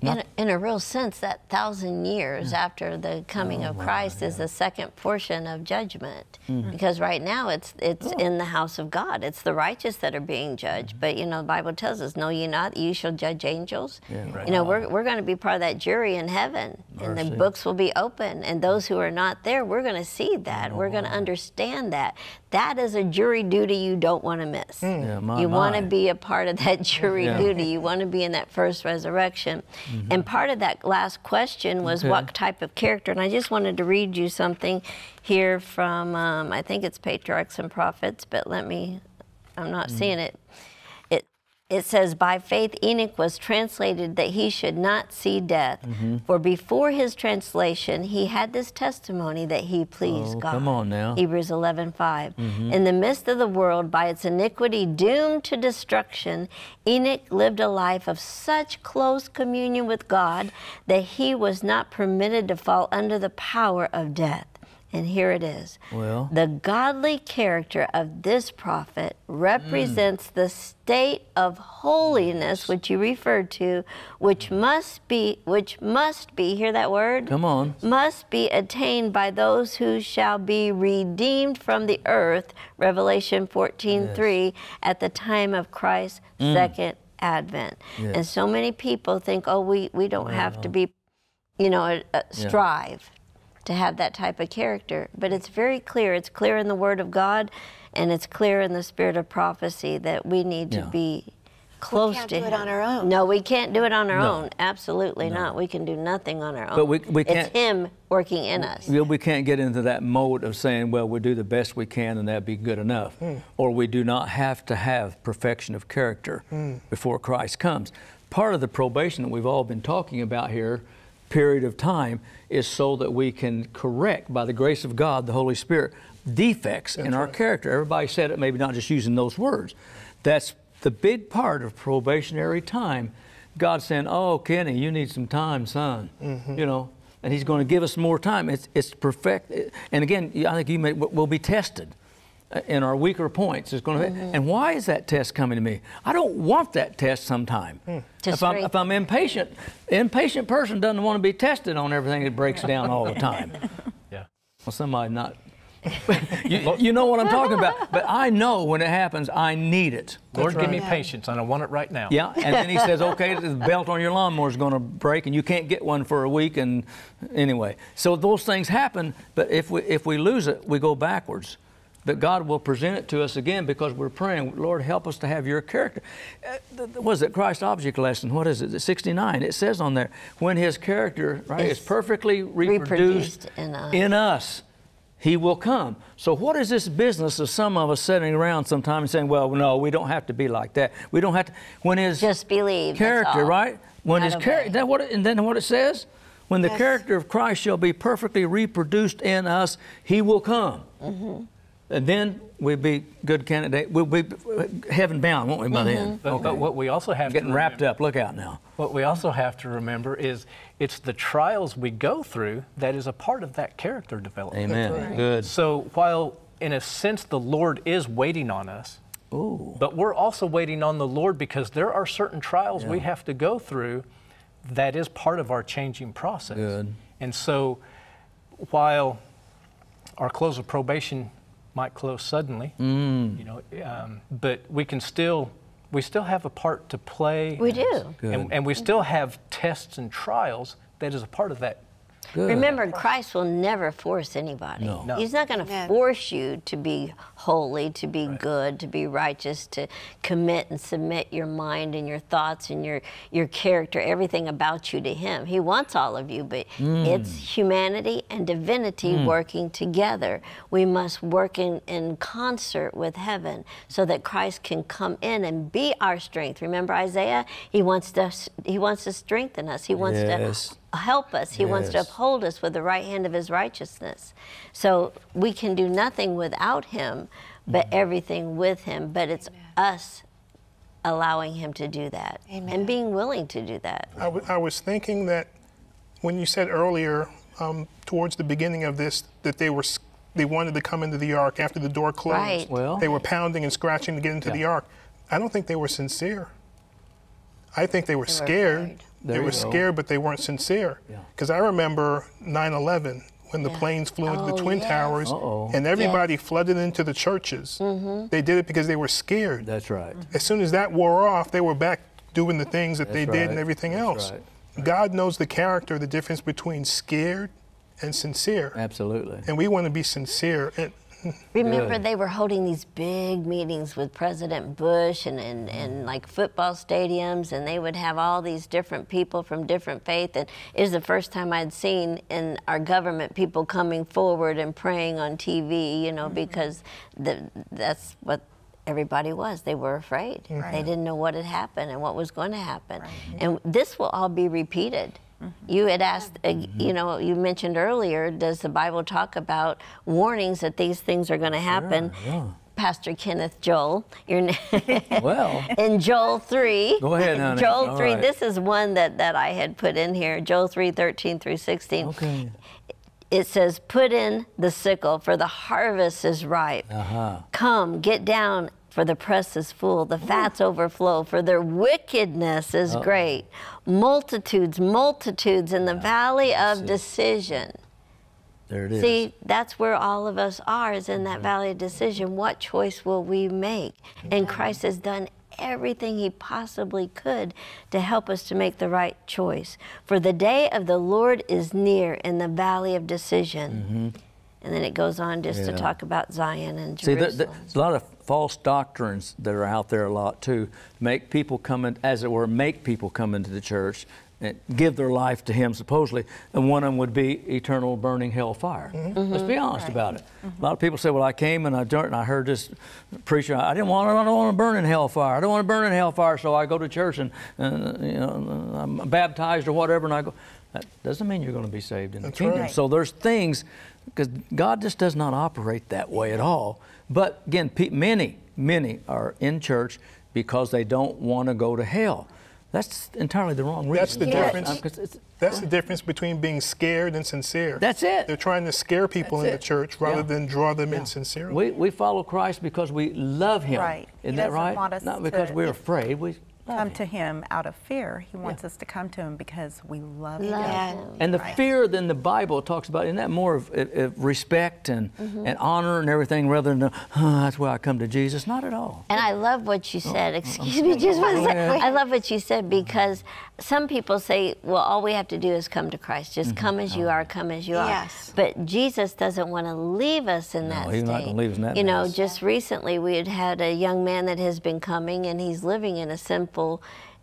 In, in a real sense, that thousand years after the coming Oh, of Christ is the second portion of judgment. Mm-hmm. Because right now it's it's Oh. in the house of God. It's the righteous that are being judged. Mm-hmm. But you know, the Bible tells us, "Know ye not you shall judge angels." Yeah. You know, we're, we're going to be part of that jury in heaven, and the books will be open. And those who are not there, we're going to see that. We're going to understand that. That is a jury duty you don't want to miss. Yeah, my, you want to be a part of that jury Yeah. duty. You want to be in that first resurrection. And part of that last question was Okay. what type of character. And I just wanted to read you something here from, um, I think it's Patriarchs and Prophets, but let me, I'm not seeing it. It, says, By faith Enoch was translated that he should not see death. Mm-hmm. For before his translation, he had this testimony that he pleased Oh, God. come on now. Hebrews 11:5. Mm-hmm. In the midst of the world, by its iniquity doomed to destruction, Enoch lived a life of such close communion with God that he was not permitted to fall under the power of death. And here it is. Well. the godly character of this prophet represents the state of holiness which you referred to, which must be which must be, hear that word? Come on. must be attained by those who shall be redeemed from the earth revelation 14:3 at the time of christ's second advent Yes. and so many people think oh we, we don't have to be you know uh, uh, strive to have that type of character but it's very clear it's clear in the word of god and it's clear in the spirit of prophecy that we need to Yeah. be close can't to do it on our own. no we can't do it on our No. own absolutely not we can do nothing on our own But we- we it's can't- him working in us We, we can't get into that mode of saying, well, we do the best we can and that'd be good enough. Hmm. Or we do not have to have perfection of character hmm. before Christ comes. Part of the probation that we've all been talking about here, period of time, is so that we can correct, by the grace of God, the Holy Spirit, defects in our character. Everybody said it, maybe not just using those words. That's the big part of probationary time God saying, "Oh, Kenny, you need some time, son," Mm-hmm. you know, and He's going to give us more time. It's it's perfect. And again, I think you may we'll be tested in our weaker points. It's going to. Mm-hmm. And why is that test coming to me? I don't want that test sometime. To If I'm, if I'm impatient, impatient person doesn't want to be tested on everything that breaks down all the time. Yeah. Well, somebody not. you, you know what I'm talking about. But I know when it happens, I need it. Lord, give me right. patience, and I want it right now. Yeah, and then he says, okay, the belt on your lawnmower is going to break, and you can't get one for a week. And anyway, so those things happen. But if we if we lose it, we go backwards. But God will present it to us again because we're praying, Lord, help us to have your character. Uh, th- th- what is it? Christ object lesson. What is it? 69. It says on there, when his character, right, is Is perfectly reproduced, reproduced in us. in us, he will come. So, what is this business of some of us sitting around sometimes saying, well, no, we don't have to be like that. We don't have to. When his Just believe. character, right? When Not his character, obey. what and then what it says? When the Yes. character of Christ shall be perfectly reproduced in us, he will come. Mm-hmm. And then we'd be good candidate. We'll be heaven bound, won't we, by then? Mm-hmm. But, but what we also have Getting to wrapped remember, up. Look out now. What we also have to remember is it's the trials we go through that is a part of that character development. Amen. Good. So while in a sense the Lord is waiting on us, Ooh. but we're also waiting on the Lord because there are certain trials we have to go through that is part of our changing process. Good. And so while our close of probation might close suddenly, Mm. you know, um, but we can still we still have a part to play. We and- do. And, and we still have tests and trials that is a part of that Good. Remember, Christ will never force anybody. No. No. He's not going to force you to be holy, to be good, to be righteous, to commit and submit your mind and your thoughts and your, your character, everything about you to Him. He wants all of you, but mm. it's humanity and divinity mm. working together. We must work in, in concert with heaven so that Christ can come in and be our strength. Remember Isaiah? He wants to, he wants to strengthen us. He wants Yes. to help us. He wants to uphold us with the right hand of his righteousness. So we can do nothing without him, but Mm-hmm. everything with him. But it's us allowing him to do that Amen. and being willing to do that. I, w- I was thinking that when you said earlier, um, towards the beginning of this, that they were they wanted to come into the ark after the door closed. Right. Well- they were pounding and scratching to get into the ark. I don't think they were sincere. I think they were They were scared. afraid. They There were you go. scared, but they weren't sincere. Yeah. Because I remember 9/11 when the Yeah. planes flew into the Oh, twin yes. towers, Uh-oh. and everybody flooded into the churches. Mm-hmm. They did it because they were scared. That's right. As soon as that wore off, they were back doing the things that they That's did and everything That's else. right. God knows the character, the difference between scared and sincere. Absolutely. And we want to be sincere. And Remember, Good. they were holding these big meetings with President Bush and, and, and mm. like football stadiums, and they would have all these different people from different faith. And it was the first time I'd seen in our government people coming forward and praying on TV, you know, mm-hmm. because the, that's what everybody was. They were afraid. Mm-hmm. They didn't know what had happened and what was going to happen. And this will all be repeated. You had asked, uh, you know, you mentioned earlier, does the Bible talk about warnings that these things are going to happen? yeah. Pastor Kenneth Joel, your Well, in Joel 3. Go ahead, honey. Joel All 3, right. this is one that, that I had put in here. Joel 3, 13 through 16 okay. it says, Put in the sickle, for the harvest is ripe. Uh-huh. Come, get down, for the press is full, the fats overflow, for their wickedness is great. Multitudes, multitudes in the valley of decision. There it is. See, that's where all of us are, is in that valley of decision. What choice will we make? And Christ has done everything he possibly could to help us to make the right choice. For the day of the Lord is near in the valley of decision. And then it goes on just to Mm-hmm. Talk about Zion and Jerusalem. See, there, there's a lot of false doctrines that are out there a lot too. Make people come in, as it were, make people come into the church and give their life to Him, supposedly. And one of them would be eternal burning hellfire. Let's be honest about it. A lot of people say, "Well, I came and I and I heard this preacher. I didn't want, I don't want to burn in hellfire. I don't want to burn in hellfire, so I go to church and, uh, you know, I'm baptized or whatever, and I go." That doesn't mean you're going to be saved in That's the kingdom. right. So there's things, because God just does not operate that way at all. But again, many, many are in church because they don't want to go to hell. That's entirely the wrong reason. That's the for it. difference. 'cause it's- That's the difference between being scared and sincere. That's it. They're trying to scare people That's in it. the church rather Yeah. than draw them in sincerely. We, we follow Christ because we love Him. Right. Isn't that right? want us Not because to- we're afraid. We love Come Him. to Him out of fear. He wants us to come to Him because we love Him. Love Amen. him. And the Right. fear then the Bible talks about, isn't that more of, of- of respect and, Mm-hmm. and honor and everything rather than, "Huh, that's why I come to Jesus? Not at all. And I love what you said. Excuse me, just one second. I love what you said because some people say, well, all we have to do is come to Christ. Just Mm-hmm. come as you are, come as you are. Yes. But Jesus doesn't want to leave us in that he's state. not gonna leave us in that You know, mess. just recently we had had a young man that has been coming and he's living in a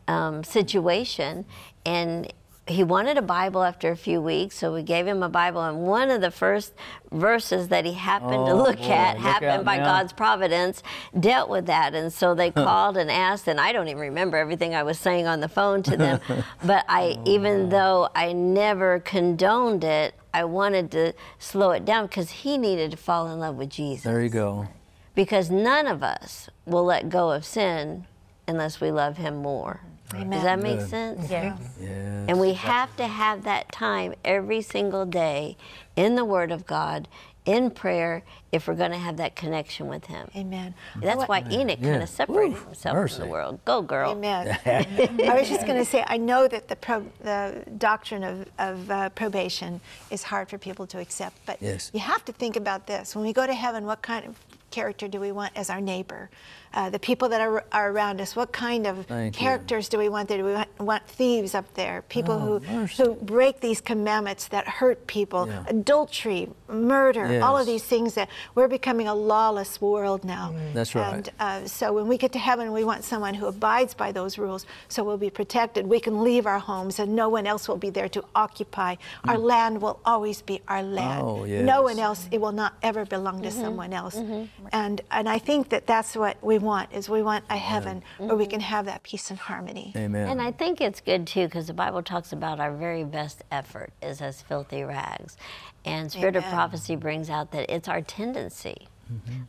um, situation. And he wanted a Bible after a few weeks, so we gave him a Bible. And one of the first verses that he happened to Oh, look boy, at look happened out by now. God's providence dealt with that and so they called and asked and i don't even remember everything i was saying on the phone to them but i even though i never condoned it i wanted to slow it down because he needed to fall in love with jesus There you go. because none of us will let go of sin unless we love him more Amen. does that make Good. sense Yeah. Yeah. and we have to have that time every single day in the Word of God, in prayer, if we're going to have that connection with Him. Amen. That's why Enoch Yeah. kind of separated Woo, himself mercy. from the world. Go, girl. Amen. I was just going to say, I know that the, pro, the doctrine of, of uh, probation is hard for people to accept, but Yes. you have to think about this. When we go to heaven, what kind of character do we want as our neighbor? Uh, the people that are, are around us, what kind of Thank you. characters do we want there? Do we want, want thieves up there? People Oh, who, mercy. who break these commandments that hurt people, Yeah. adultery, murder, all of these things that we're becoming a lawless world now. That's right. And uh, so when we get to heaven, we want someone who abides by those rules so we'll be protected. We can leave our homes and no one else will be there to occupy. Our land will always be our land. Mm. Oh, No one else, it will not ever belong to someone else. -hmm. And, and I think that that's what we want, is we want a heaven where we can have that peace and harmony. Amen. And I think it's good too because the Bible talks about our very best effort is as filthy rags. And Spirit of Prophecy brings out that it's our tendency.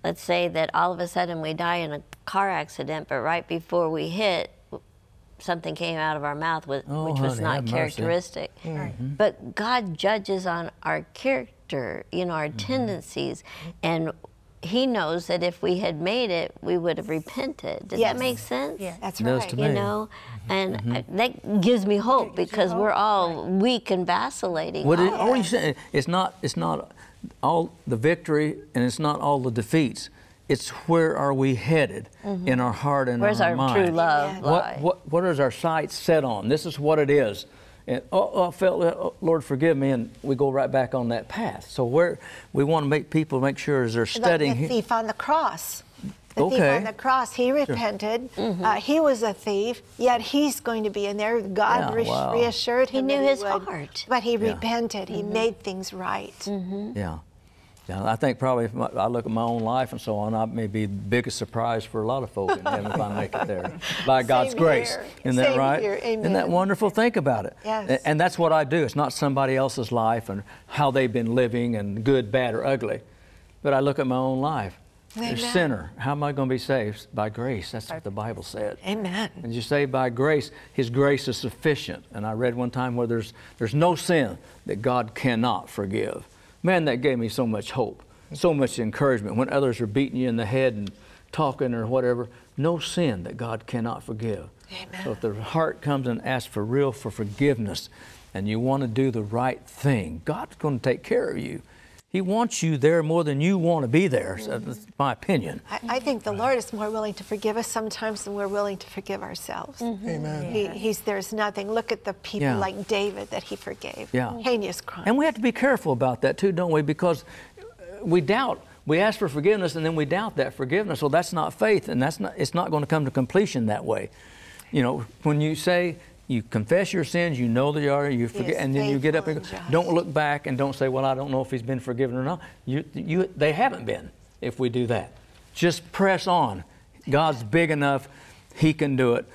Let's say that all of a sudden we die in a car accident, but right before we hit, something came out of our mouth with, Oh, which was not have mercy. Mm-hmm. characteristic. But God judges on our character, you know, our Mm-hmm. tendencies. And He knows that if we had made it, we would have repented. Does Yes. that make sense? Yeah. That's Does right. to you me. know and I- that gives me hope because we're all weak and vacillating What it, all- all you saying, it's not, it's not all the victory and it's not all the defeats. It's where are we headed mm-hmm. in our heart and Mm-hmm. where's our, our, mind. true love Amen. lie? What, what, what is our sight set on? This is what it is. And oh, oh, I felt, oh, Lord, forgive me, and we go right back on that path. So where we want to make people make sure as they're Like studying. the thief on the cross. The thief on the cross, he repented. Mm-hmm. Uh, he was a thief, yet he's going to be in there. God Yeah, re- wow. reassured He knew that his would. heart. But he Yeah. repented. Mm-hmm. He made things right. Yeah. Yeah, I think probably if my, I look at my own life and so on, I may be the biggest surprise for a lot of folk in heaven if I make it there by God's Same grace. here. Isn't that Same right? here. Isn't that wonderful? Think about it. Yes. A- And that's what I do. It's not somebody else's life and how they've been living and good, bad, or ugly. But I look at my own life. A Amen. sinner. How am I going to be saved? By grace. That's what the Bible said. Amen. And you say by grace, His grace is sufficient. And I read one time where there's, there's no sin that God cannot forgive. Man, that gave me so much hope, so much encouragement. When others are beating you in the head and talking or whatever, no sin that God cannot forgive. Amen. So if the heart comes and asks for real for forgiveness and you want to do the right thing, God's going to take care of you. He wants you there more than you want to be there. So that's my opinion. I, I think the Lord is more willing to forgive us sometimes than we're willing to forgive ourselves. Amen. He, he's there's nothing. Look at the people Yeah. like David that he forgave. Yeah. Heinous crime. And we have to be careful about that too, don't we? Because uh, we doubt. We ask for forgiveness and then we doubt that forgiveness. Well, that's not faith, and that's not. It's not going to come to completion that way. You know, when you say you confess your sins, you know that you are, you forget, and then you get up and and go, don't look back and don't say, "Well, I don't know if he's been forgiven or not." You, you, they haven't been. If we do that, just press on. God's big enough; He can do it.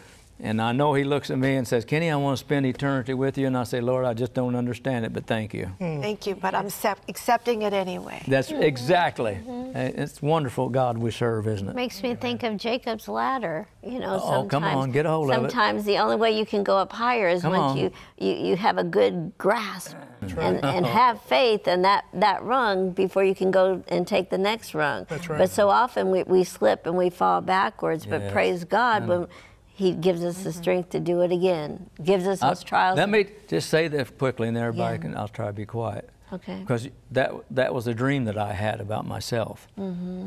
And I know He looks at me and says, "Kenny, I want to spend eternity with you." And I say, "Lord, I just don't understand it, but thank you." Hmm. Thank you, but I'm accepting it anyway. That's hmm. exactly. Mm-hmm. Hey, It's wonderful God we serve, isn't it? Makes me think of Jacob's ladder. You know, Oh, sometimes, come on, get a hold of it. sometimes the only way you can go up higher is Come once on. you, you, you have a good grasp and, and have faith in that, that rung before you can go and take the next rung. That's right. But so often we, we slip and we fall backwards. But praise God when He gives us the strength to do it again. Gives us those I- trials. Let me just say this quickly, and everybody Yeah. can. I'll try to be quiet. Okay. Because that that was a dream that I had about myself.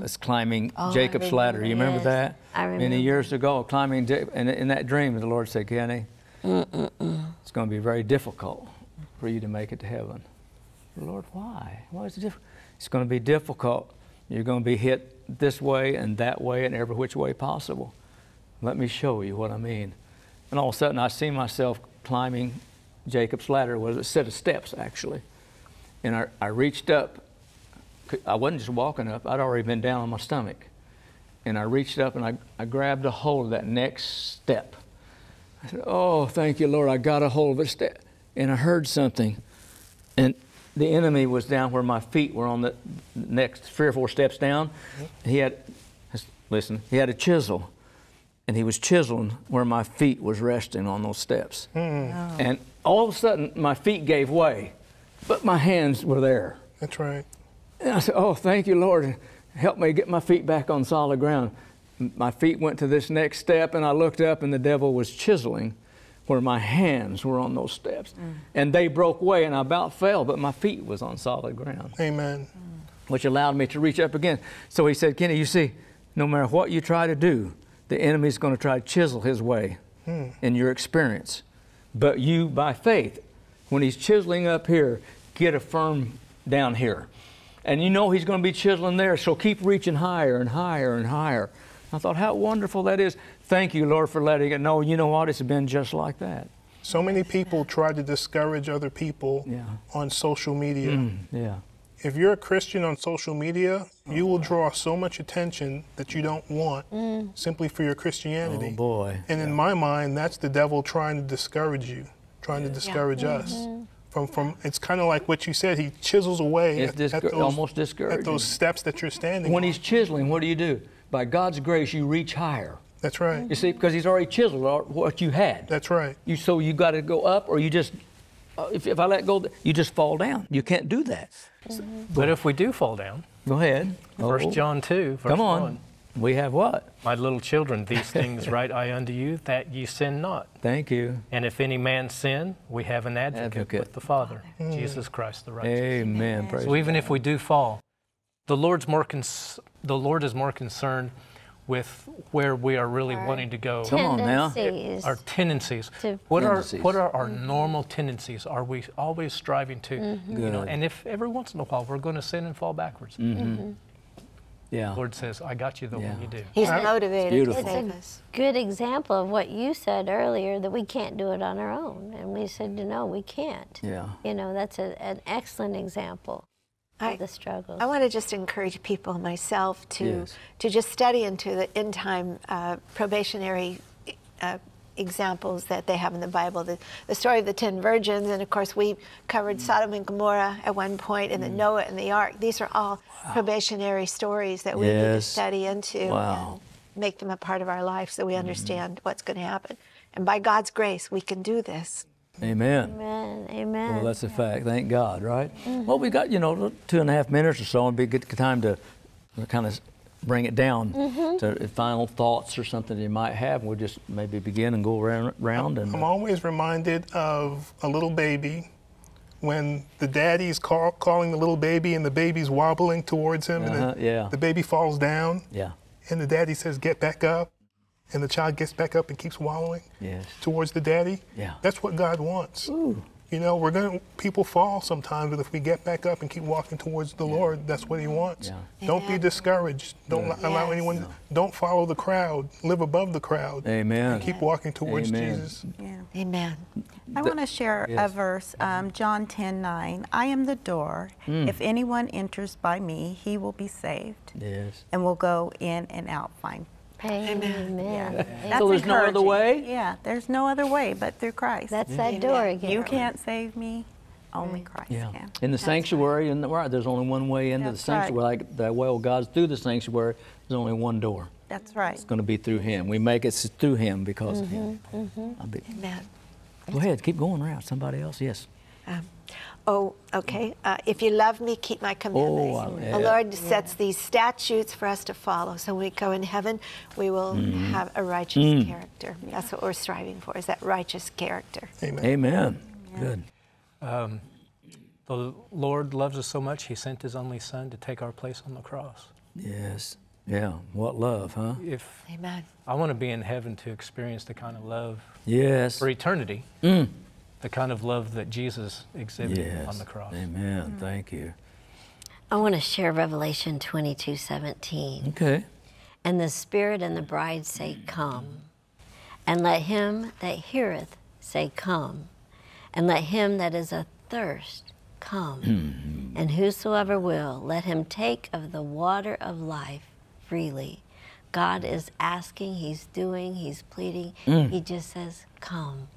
It's climbing Mm-hmm. Oh, I Jacob's ladder. You remember yes. that? I remember. Many years ago, climbing, and in that dream, the Lord said, "Kenny, it's going to be very difficult for you to make it to heaven." Lord, why? Why is it difficult? It's going to be difficult. You're going to be hit this way and that way and every which way possible. Let me show you what I mean. And all of a sudden, I see myself climbing Jacob's ladder. It was a set of steps, actually. And I, I reached up. I wasn't just walking up, I'd already been down on my stomach. And I reached up and I, I grabbed a hold of that next step. I said, Oh, thank you, Lord. I got a hold of a step. And I heard something. And the enemy was down where my feet were on the next three or four steps down. Mm-hmm. He had, listen, he had a chisel. And he was chiseling where my feet was resting on those steps. Hmm. And all of a sudden, my feet gave way, but my hands were there. That's right. And I said, Oh, thank you, Lord. Help me get my feet back on solid ground. My feet went to this next step, and I looked up, and the devil was chiseling where my hands were on those steps. Mm. And they broke away, and I about fell, but my feet was on solid ground, Amen. which allowed me to reach up again. So he said, Kenny, you see, no matter what you try to do, the enemy's going to try to chisel his way hmm. in your experience. But you, by faith, when he's chiseling up here, get a firm down here. And you know he's going to be chiseling there, so keep reaching higher and higher and higher. I thought, how wonderful that is. Thank you, Lord, for letting it know. You know what? It's been just like that. So many people try to discourage other people Yeah. on social media. Mm, yeah. If you're a Christian on social media, you will draw so much attention that you don't want simply for your Christianity. Oh, boy. And in my mind, that's the devil trying to discourage you, trying to discourage us. From, from it's kind of like what you said. He chisels away It's at, at discour- those, almost at those steps that you're standing. When on. he's chiseling, what do you do? By God's grace, you reach higher. that's right. You see, because he's already chiseled all- what you had. That's right. You so you got to go up, or you just uh, if, if I let go, you just fall down. You can't do that. Mm-hmm. But if we do fall down, Go ahead. First Oh, John 2, verse Come on. 1. We have what? My little children, these things write I unto you, that ye sin not. Thank you. And if any man sin, we have an advocate, Advocate. with the Father, mm. Jesus Christ the righteous. Amen. Praise So even if we do fall, the Lord's more cons- the Lord is more concerned with where we are really wanting to go. Come on now. Our tendencies. To- What Tendencies. are what are our mm-hmm. normal tendencies? Are we always striving to, Mm-hmm. you know? And if every once in a while we're going to sin and fall backwards, mm-hmm. Mm-hmm. Yeah. the Lord says, "I got you the Yeah. when you do." He's motivated beautiful. to save us. good example of what you said earlier that we can't do it on our own. And we said, no, we can't. Yeah. You know, that's a, an excellent example I- the struggles. I want to just encourage people, myself, to Yes. to just study into the end time uh, probationary uh, examples that they have in the Bible. The, the story of the ten virgins, and of course we covered Sodom and Gomorrah at one point, and the Noah and the ark. These are all probationary stories that we need to study into Wow. and make them a part of our life, so we understand what's going to happen. And by God's grace, we can do this. Amen. Amen. Amen. Well, that's a fact. Thank God, right? Mm-hmm. Well, we got, you know, two and a half minutes or so, and be a good time to kind of bring it down mm-hmm. to uh, final thoughts or something you might have. We'll just maybe begin and go around, round and I'm uh, always reminded of a little baby when the daddy's call, calling the little baby and the baby's wobbling towards him Uh-huh, and the, yeah. the baby falls down yeah, and the daddy says, Get back up. And the child gets back up and keeps wallowing yes, towards the daddy. Yeah. That's what God wants. Ooh. You know, we're going to, people fall sometimes, but if we get back up and keep walking towards the Lord, that's what He wants. Yeah. Don't be discouraged. Don't allow Yes. anyone, don't follow the crowd. Live above the crowd. Amen. Keep walking towards Amen. Jesus. Yeah. Amen. I want to share yes. a verse, um, John 10 9. I am the door. Hmm. If anyone enters by me, he will be saved yes. and will go in and out fine. Amen. That's So there's no other way? Yeah, there's no other way but through Christ. That's that door again. you can't save me. Only Christ Yeah. can. In the sanctuary, in the right, there's only one way into the That's right. sanctuary. Like the well, God's through the sanctuary. There's only one door. That's right. It's going to be through Him. We make it through Him because of Him. Mm-hmm, be- Amen. Go ahead, keep going around. Somebody else, yes. Um, oh, okay. Uh, if you love me, keep my commandments. Oh, I- The Lord sets these statutes for us to follow. So when we go in heaven, we will Mm-hmm. have a righteous Mm. character. That's what we're striving for, is that righteous character. Amen. Amen. Good. The Lord loves us so much, He sent His only Son to take our place on the cross. Yes. Yeah. What love, huh? If Amen. I want to be in heaven to experience the kind of love Yes. for eternity, Mm. The kind of love that Jesus exhibited Yes. on the cross. Amen. Mm. Thank you. I want to share Revelation 22 17. Okay. And the Spirit and the bride say, Come. And let him that heareth say, Come. And let him that is athirst come. Hmm. and whosoever will, let him take of the water of life freely. God is asking, He's doing, He's pleading. Mm. He just says, Come.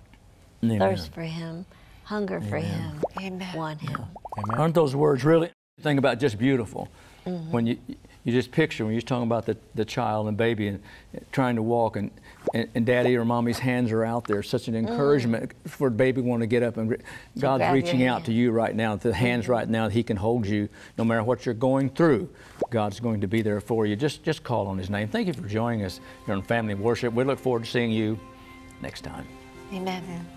Amen. Thirst for Him, hunger for Him, Amen. want Him. Amen. Aren't those words really think about just beautiful? Mm-hmm. When you you just picture when you're talking about the, the child and baby and trying to walk and, and, and daddy or mommy's hands are out there, such an encouragement for the baby want to get up and gr- God's Mm. reaching out to you right now, the hands right now that He can hold you no matter what you're going through. God's going to be there for you. Just just call on His name. Thank you for joining us here on Family Worship. We look forward to seeing you next time. Amen.